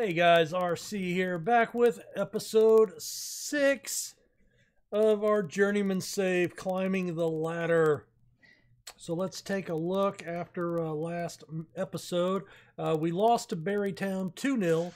Hey guys, RC here, back with episode six of our Journeyman Save Climbing the Ladder. So let's take a look after uh, last episode. Uh, we lost to Barry Town 2 0.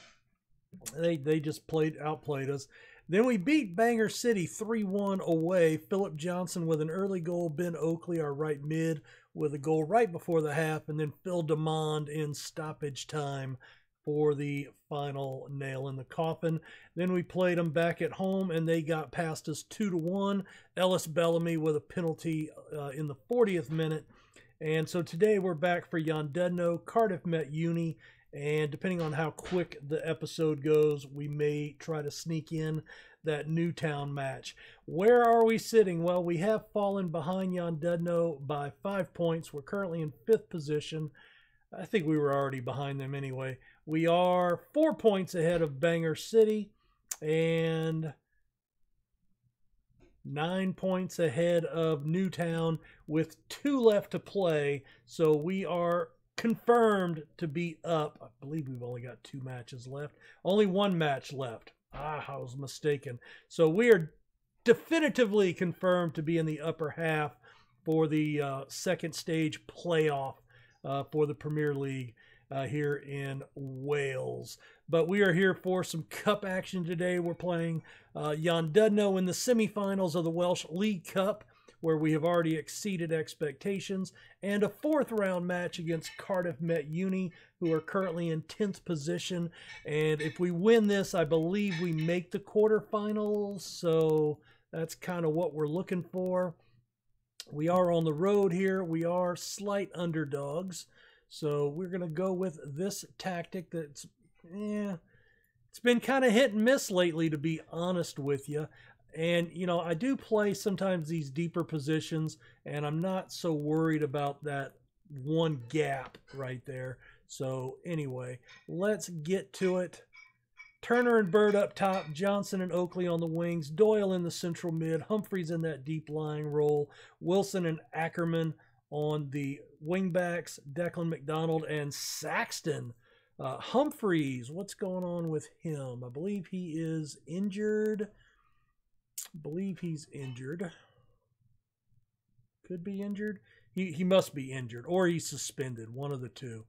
They, they just played outplayed us. Then we beat Bangor City 3 1 away. Philip Johnson with an early goal. Ben Oakley, our right mid, with a goal right before the half. And then Phil Demond in stoppage time for the final nail in the coffin. Then we played them back at home and they got past us 2 to 1. Ellis Bellamy with a penalty uh, in the 40th minute. And so today we're back for Llandudno. Cardiff met Uni. And depending on how quick the episode goes, we may try to sneak in that Newtown match. Where are we sitting? Well, we have fallen behind Llandudno by five points. We're currently in fifth position. I think we were already behind them anyway. We are four points ahead of Bangor City and nine points ahead of Newtown with two left to play. So we are confirmed to be up. I believe we've only got two matches left. Only one match left. Ah, I was mistaken. So we are definitively confirmed to be in the upper half for the uh, second stage playoff uh, for the Premier League uh, here in Wales. But we are here for some cup action today. We're playing uh, Llandudno in the semifinals of the Welsh League Cup, where we have already exceeded expectations, and a fourth round match against Cardiff Met Uni, who are currently in 10th position. And if we win this, I believe we make the quarterfinals. So that's kind of what we're looking for. We are on the road here. We are slight underdogs. So we're going to go with this tactic that's, yeah, it's been kind of hit and miss lately, to be honest with you. And, you know, I do play sometimes these deeper positions, and I'm not so worried about that one gap right there. So, anyway, let's get to it. Turner and Bird up top, Johnson and Oakley on the wings, Doyle in the central mid, Humphreys in that deep lying role, Wilson and Ackerman on the wingbacks, Declan McDonald and Saxton. Uh, Humphreys, what's going on with him? I believe he is injured. I believe he's injured. Could be injured. He, he must be injured or he's suspended, one of the two.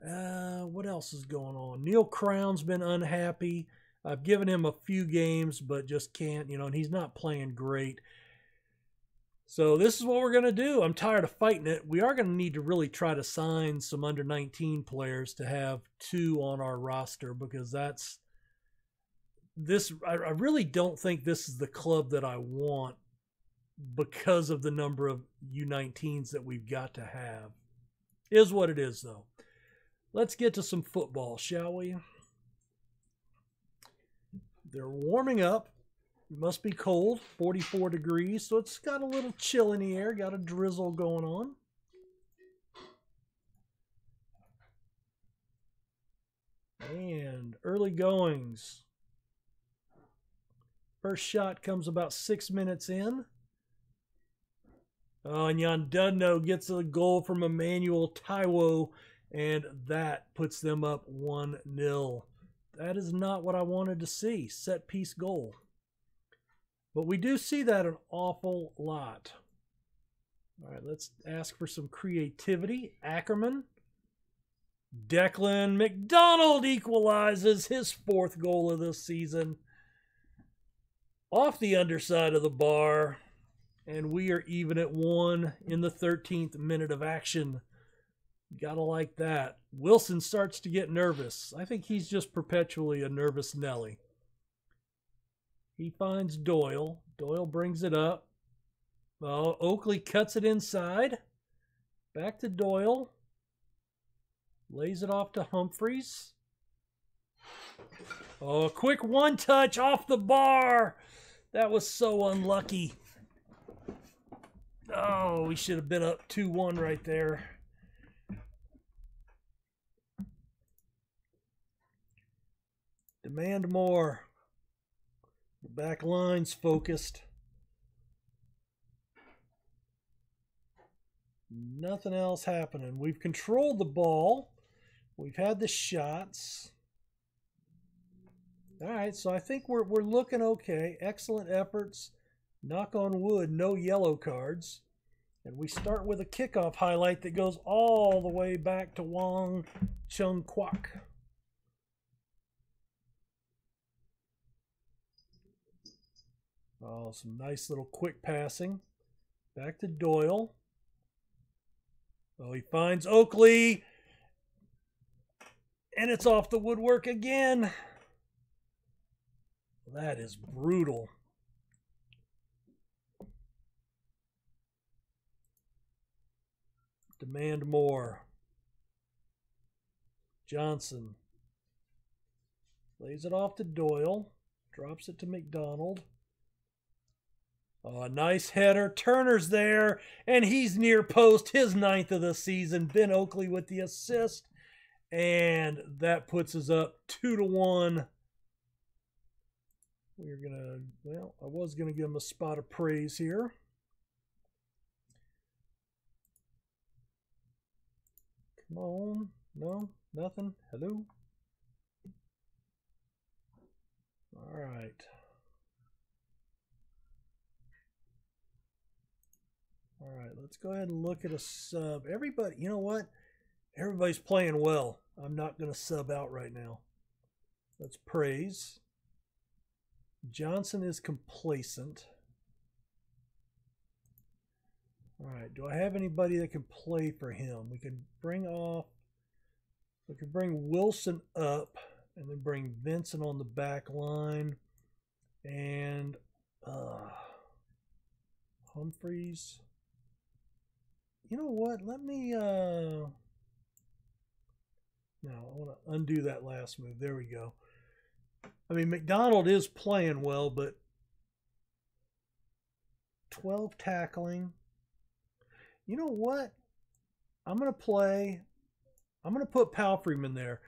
Uh, what else is going on? Neil Crown's been unhappy. I've given him a few games, but just can't, you know, and he's not playing great. So this is what we're going to do. I'm tired of fighting it. We are going to need to really try to sign some under 19 players to have two on our roster because that's this. I, I really don't think this is the club that I want because of the number of U19s that we've got to have. Is what it is, though. Let's get to some football, shall we? They're warming up. It must be cold, 44 degrees, so it's got a little chill in the air, got a drizzle going on. And early goings. First shot comes about six minutes in. Oh, and Llandudno gets a goal from Emmanuel Taiwo and that puts them up 1 0. That is not what I wanted to see. Set piece goal. But we do see that an awful lot. All right, let's ask for some creativity. Ackerman. Declan McDonald equalizes his fourth goal of the season. Off the underside of the bar. And we are even at one in the 13th minute of action. Gotta like that. Wilson starts to get nervous. I think he's just perpetually a nervous Nelly. He finds Doyle. Doyle brings it up. Well, Oakley cuts it inside. Back to Doyle. Lays it off to Humphreys. Oh, a quick one touch off the bar. That was so unlucky. Oh, we should have been up 2 1 right there. Demand more. The back line's focused. Nothing else happening. We've controlled the ball. We've had the shots. All right, so I think we're we're looking okay. Excellent efforts. Knock on wood, no yellow cards. And we start with a kickoff highlight that goes all the way back to Wong Chung Kwok. Oh, some nice little quick passing. Back to Doyle. Oh, he finds Oakley. And it's off the woodwork again. That is brutal. Demand more. Johnson lays it off to Doyle. Drops it to McDonald. Oh, nice header. Turner's there, and he's near post, his ninth of the season. Ben Oakley with the assist, and that puts us up two to one. We're gonna, well, I was gonna give him a spot of praise here. Come on, no, nothing. Hello. All right. All right, let's go ahead and look at a sub. Everybody, you know what? Everybody's playing well. I'm not going to sub out right now. Let's praise. Johnson is complacent. All right, do I have anybody that can play for him? We can bring off, we can bring Wilson up and then bring Vincent on the back line and uh, Humphreys you know what? Let me, uh, now I want to undo that last move. There we go. I mean, McDonald is playing well, but 12 tackling. You know what? I'm going to play, I'm going to put Palfreyman there.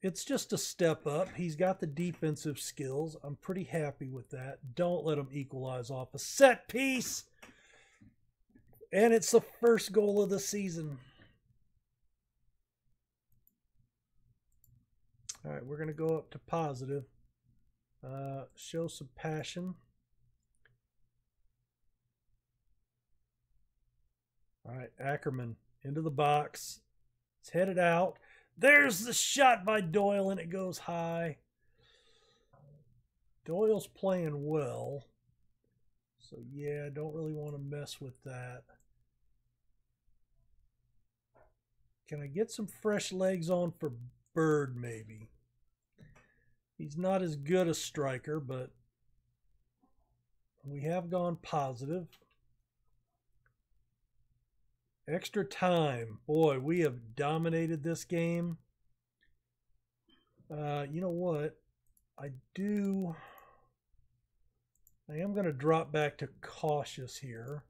It's just a step up. He's got the defensive skills. I'm pretty happy with that. Don't let him equalize off a set piece. And it's the first goal of the season. All right, we're going to go up to positive. Uh, show some passion. All right, Ackerman into the box. It's headed out. There's the shot by Doyle, and it goes high. Doyle's playing well. So, yeah, I don't really want to mess with that. Can I get some fresh legs on for Bird, maybe? He's not as good a striker, but we have gone positive. Extra time. Boy, we have dominated this game. Uh, you know what? I do... I am going to drop back to cautious here.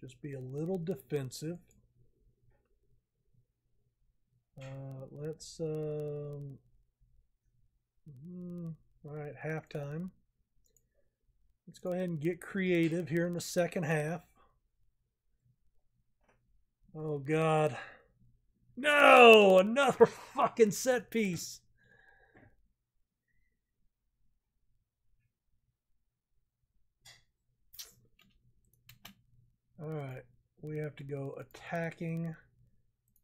Just be a little defensive. Uh, let's, um, mm, all right, halftime. Let's go ahead and get creative here in the second half. Oh, God. No! Another fucking set piece. All right, we have to go attacking.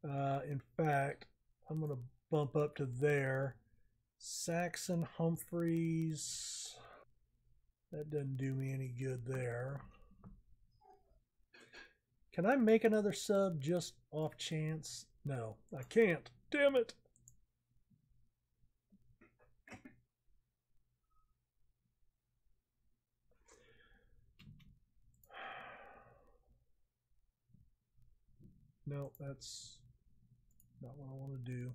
Uh, in fact, I'm going to bump up to there. Saxton Humphreys. That doesn't do me any good there. Can I make another sub just off chance? No, I can't. Damn it. No, that's not what I want to do.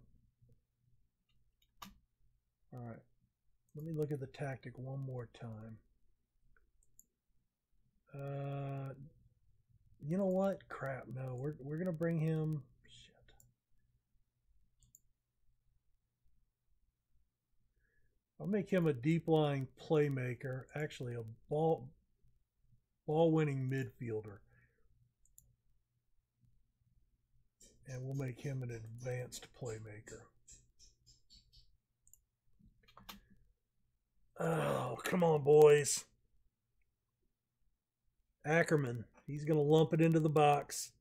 All right. Let me look at the tactic one more time. Uh, you know what? Crap. No, we're we're gonna bring him. Shit. I'll make him a deep lying playmaker. Actually, a ball ball winning midfielder. And we'll make him an advanced playmaker. Oh, come on, boys. Ackerman. He's going to lump it into the box.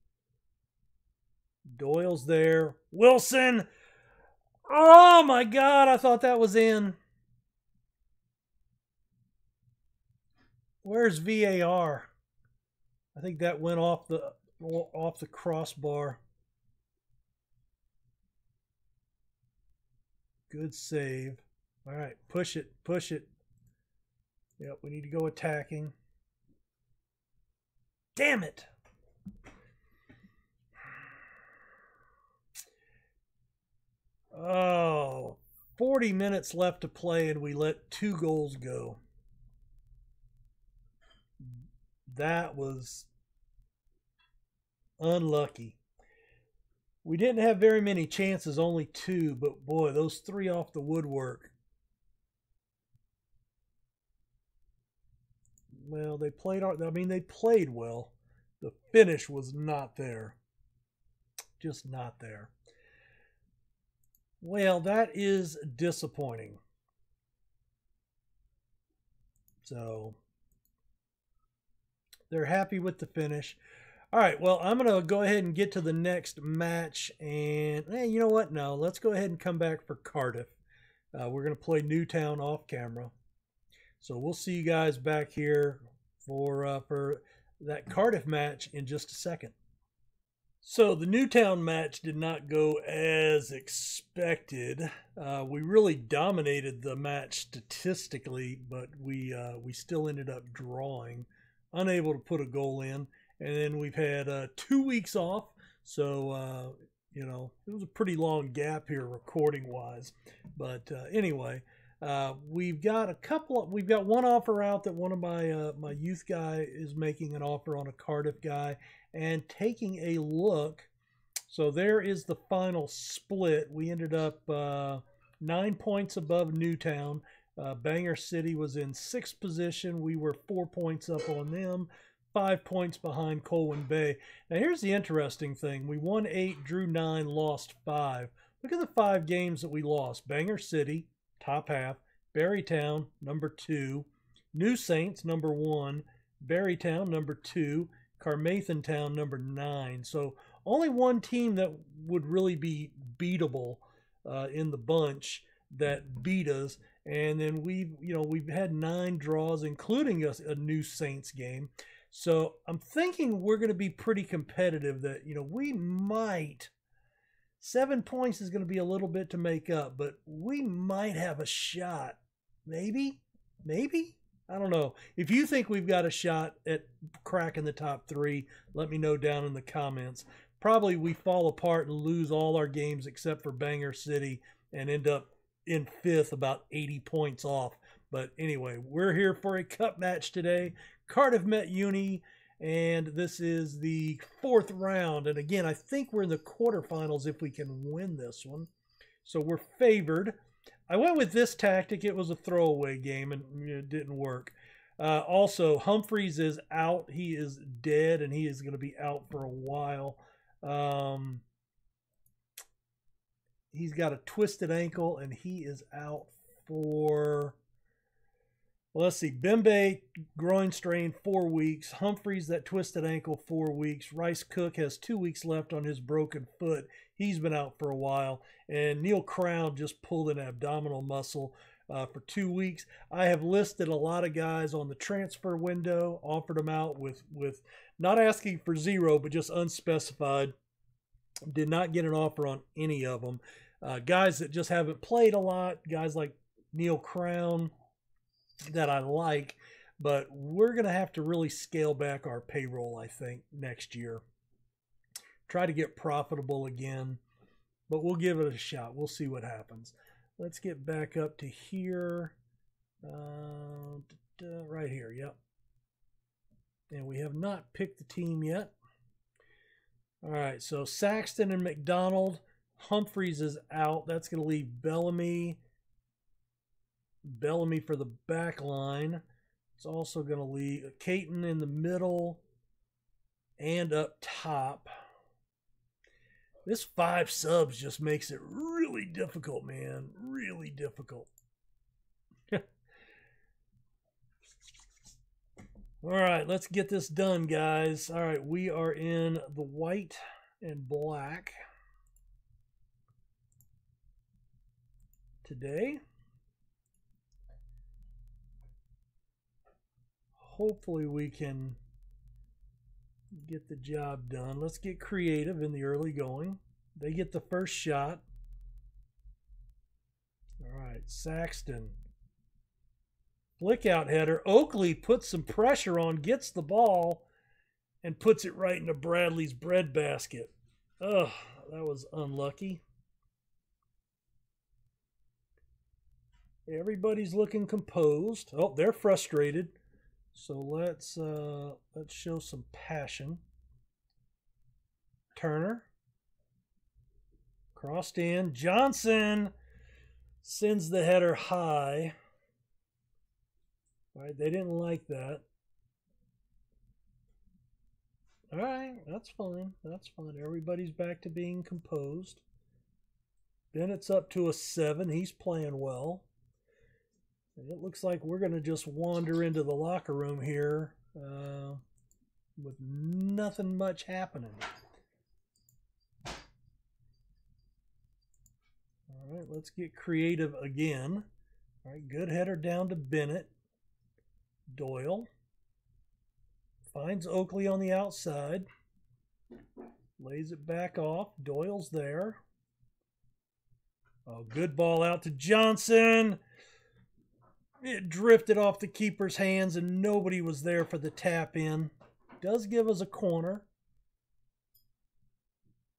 Doyle's there. Wilson. Oh my God, I thought that was in. Where's VAR? I think that went off the off the crossbar. Good save. All right, push it, push it. Yep, we need to go attacking. Damn it. Oh, 40 minutes left to play and we let two goals go. That was unlucky. We didn't have very many chances, only two, but boy, those three off the woodwork. Well, they played, I mean, they played well. The finish was not there. Just not there. Well, that is disappointing. So they're happy with the finish. All right, well, I'm going to go ahead and get to the next match. And hey, you know what? No, let's go ahead and come back for Cardiff. Uh, we're going to play Newtown off camera. So we'll see you guys back here for uh, for that Cardiff match in just a second. So the Newtown match did not go as expected. Uh, we really dominated the match statistically, but we uh, we still ended up drawing, unable to put a goal in. And then we've had uh, two weeks off, so uh, you know it was a pretty long gap here recording wise. But uh, anyway, uh, we've got a couple. Of, we've got one offer out that one of my uh, my youth guy is making an offer on a Cardiff guy, and taking a look. So there is the final split. We ended up uh, nine points above Newtown. Uh, Bangor City was in sixth position. We were four points up on them, five points behind Colwyn Bay. Now here's the interesting thing: we won eight, drew nine, lost five. Look at the five games that we lost: Bangor City, top half. Barry Town, number two. New Saints, number one. Barry Town, number two. Carmarthen Town, number nine. So only one team that would really be beatable uh, in the bunch that beat us. And then we've, you know, we've had nine draws, including a, a new Saints game. So I'm thinking we're going to be pretty competitive. That you know we might Seven points is going to be a little bit to make up, but we might have a shot. Maybe, maybe. I don't know. If you think we've got a shot at cracking the top three, let me know down in the comments. Probably we fall apart and lose all our games except for Bangor City and end up in fifth, about 80 points off. But anyway, we're here for a cup match today. Cardiff Met Uni and this is the fourth round. And again, I think we're in the quarterfinals if we can win this one. So we're favored. I went with this tactic. It was a throwaway game and it didn't work. Uh, also, Humphreys is out. He is dead and he is going to be out for a while. Um, he's got a twisted ankle and he is out for well, let's see. Bembe, groin strain, four weeks. Humphreys, that twisted ankle, four weeks. Rhys Cook has two weeks left on his broken foot. He's been out for a while. And Neil Crown just pulled an abdominal muscle uh, for two weeks. I have listed a lot of guys on the transfer window, offered them out with, with not asking for zero, but just unspecified. Did not get an offer on any of them. Uh, guys that just haven't played a lot, guys like Neil Crown, that I like, but we're going to have to really scale back our payroll, I think, next year. Try to get profitable again, but we'll give it a shot. We'll see what happens. Let's get back up to here. Uh, right here, yep. And we have not picked the team yet. All right, so Saxton and McDonald. Humphreys is out. That's going to leave Bellamy Bellamy for the back line. It's also going to leave Caton in the middle and up top. This five subs just makes it really difficult, man. Really difficult. All right, let's get this done, guys. All right, we are in the white and black today. Hopefully we can get the job done. Let's get creative in the early going. They get the first shot. All right, Saxton Flick out header. Oakley puts some pressure on, gets the ball, and puts it right into Bradley's bread basket. Ugh, that was unlucky. Everybody's looking composed. Oh, they're frustrated. So let's uh, let's show some passion. Turner crossed in. Johnson sends the header high. All right, they didn't like that. All right, that's fine. That's fine. Everybody's back to being composed. Bennett's up to a seven. He's playing well. It looks like we're going to just wander into the locker room here uh, with nothing much happening. All right, let's get creative again. All right, good header down to Bennett. Doyle finds Oakley on the outside, lays it back off. Doyle's there. Oh, good ball out to Johnson. It drifted off the keeper's hands and nobody was there for the tap in. Does give us a corner.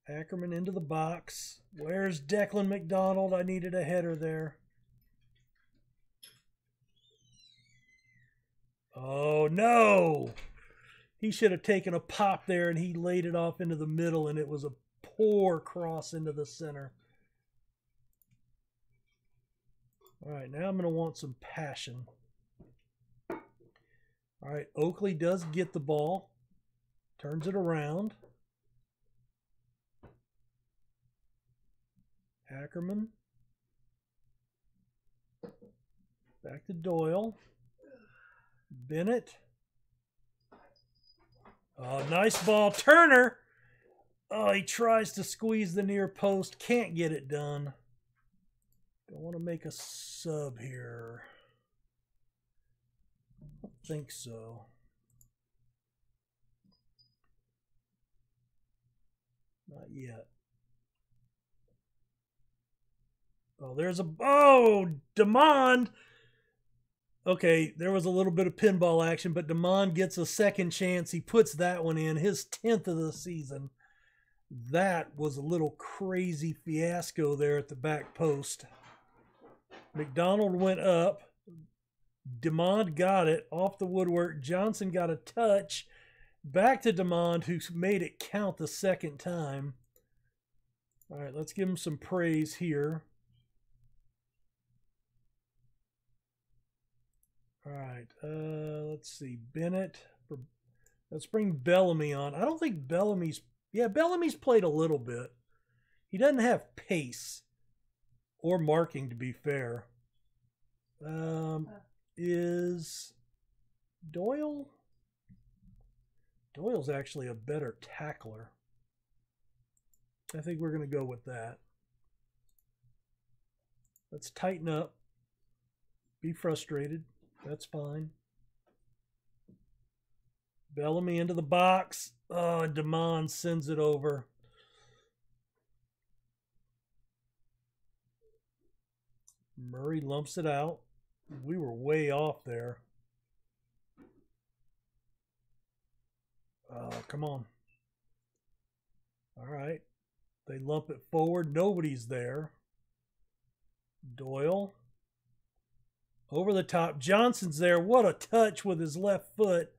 Ackerman into the box. Where's Declan McDonald? I needed a header there. Oh no! He should have taken a pop there and he laid it off into the middle and it was a poor cross into the center. All right, now I'm going to want some passion. All right, Oakley does get the ball, turns it around. Ackerman. Back to Doyle. Bennett. Oh, nice ball. Turner. Oh, he tries to squeeze the near post. Can't get it done. Don't want to make a sub here. I don't think so. Not yet. Oh, there's a... Oh, Demond okay, there was a little bit of pinball action, but Demond gets a second chance. He puts that one in, his 10th of the season. That was a little crazy fiasco there at the back post. McDonald went up. Demond got it off the woodwork. Johnson got a touch. Back to Demond, who made it count the second time. All right, let's give him some praise here. All right. Uh, let's see. Bennett. Let's bring Bellamy on. I don't think Bellamy's. Yeah, Bellamy's played a little bit. He doesn't have pace or marking, to be fair. Um, is Doyle? Doyle's actually a better tackler. I think we're going to go with that. Let's tighten up. Be frustrated. That's fine. Bellamy into the box. Oh, and Demond sends it over. Murray lumps it out. We were way off there. Oh, come on. All right. They lump it forward. Nobody's there. Doyle. Over the top. Johnson's there. What a touch with his left foot.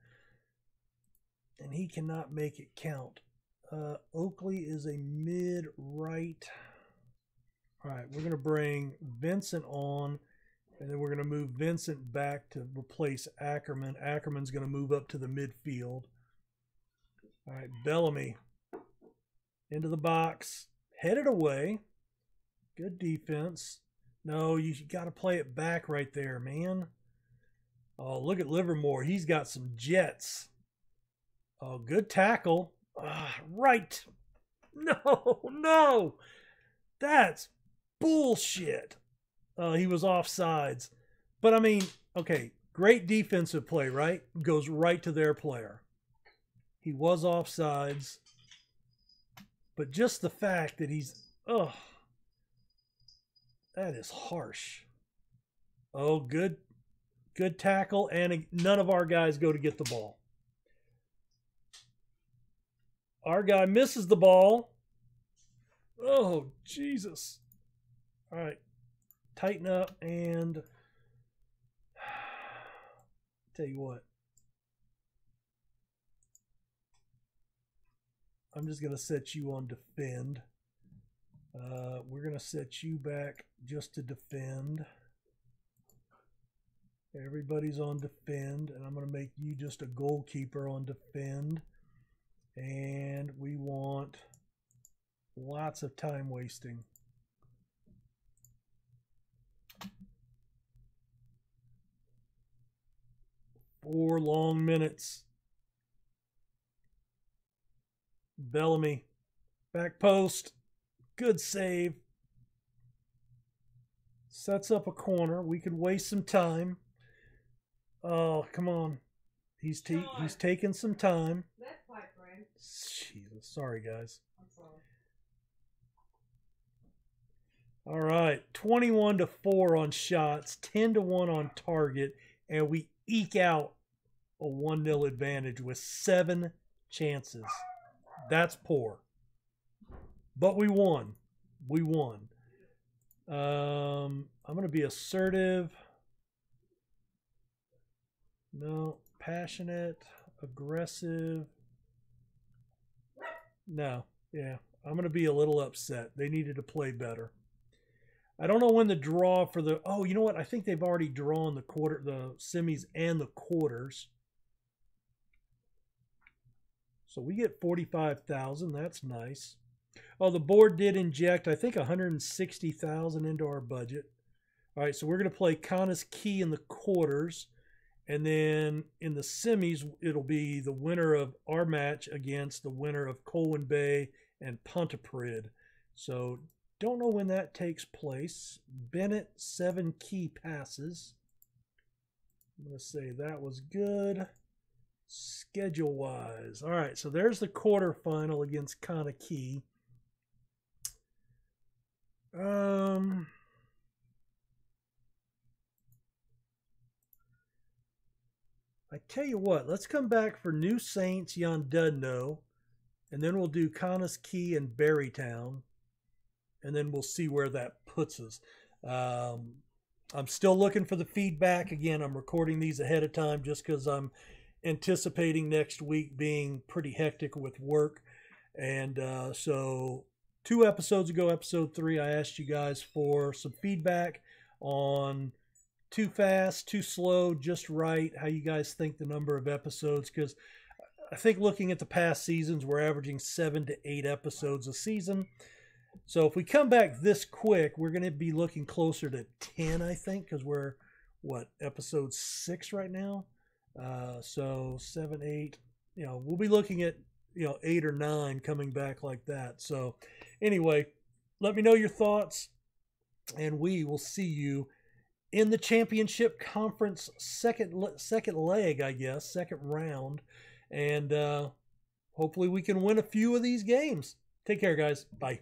And he cannot make it count. Uh, Oakley is a mid right. All right, we're going to bring Vincent on. And then we're going to move Vincent back to replace Ackerman. Ackerman's going to move up to the midfield. All right, Bellamy into the box, headed away. Good defense. No, you got to play it back right there, man. Oh, look at Livermore. He's got some jets. Oh, good tackle. Ah, right. No, no. That's bullshit. Uh, he was off sides. But I mean, okay, great defensive play, right? Goes right to their player. He was off sides. But just the fact that he's, oh, that is harsh. Oh, good, good tackle, and none of our guys go to get the ball. Our guy misses the ball. Oh, Jesus. All right. Tighten up and tell you what. I'm just going to set you on defend. Uh, we're going to set you back just to defend. Everybody's on defend, and I'm going to make you just a goalkeeper on defend. And we want lots of time wasting. Four long minutes. Bellamy. Back post. Good save. Sets up a corner. We could waste some time. Oh, come on. He's he's taking some time. Jesus, sorry guys. I'm sorry. All right, 21 to 4 on shots, 10 to 1 on target, and we eke out a 1 0 advantage with seven chances. That's poor. But we won. We won. Um, I'm going to be assertive. No, passionate, aggressive. No, yeah. I'm going to be a little upset. They needed to play better. I don't know when the draw for the oh, you know what? I think they've already drawn the quarter the semis and the quarters. So we get 45,000. That's nice. Oh, the board did inject I think 160,000 into our budget. All right, so we're going to play Connah's Quay in the quarters. And then in the semis, it'll be the winner of our match against the winner of Colwyn Bay and Pontypridd. So don't know when that takes place. Bennett, seven key passes. I'm going to say that was good. Schedule wise. All right, so there's the quarterfinal against Quay. Um, I tell you what, let's come back for New Saints, Llandudno, and then we'll do Connah's Quay and Barry Town and then we'll see where that puts us. Um, I'm still looking for the feedback. Again, I'm recording these ahead of time just because I'm anticipating next week being pretty hectic with work. And uh, so, two episodes ago, episode three, I asked you guys for some feedback on too fast, too slow, just right, how you guys think the number of episodes. Because I think looking at the past seasons, we're averaging seven to eight episodes a season. So if we come back this quick, we're going to be looking closer to 10, I think, because we're, what, episode 6 right now? Uh, so 7, 8, you know, we'll be looking at, you know, 8 or 9 coming back like that. So anyway, let me know your thoughts, and we will see you in the championship conference second second leg, I guess, second round. And uh, hopefully we can win a few of these games. Take care, guys. Bye.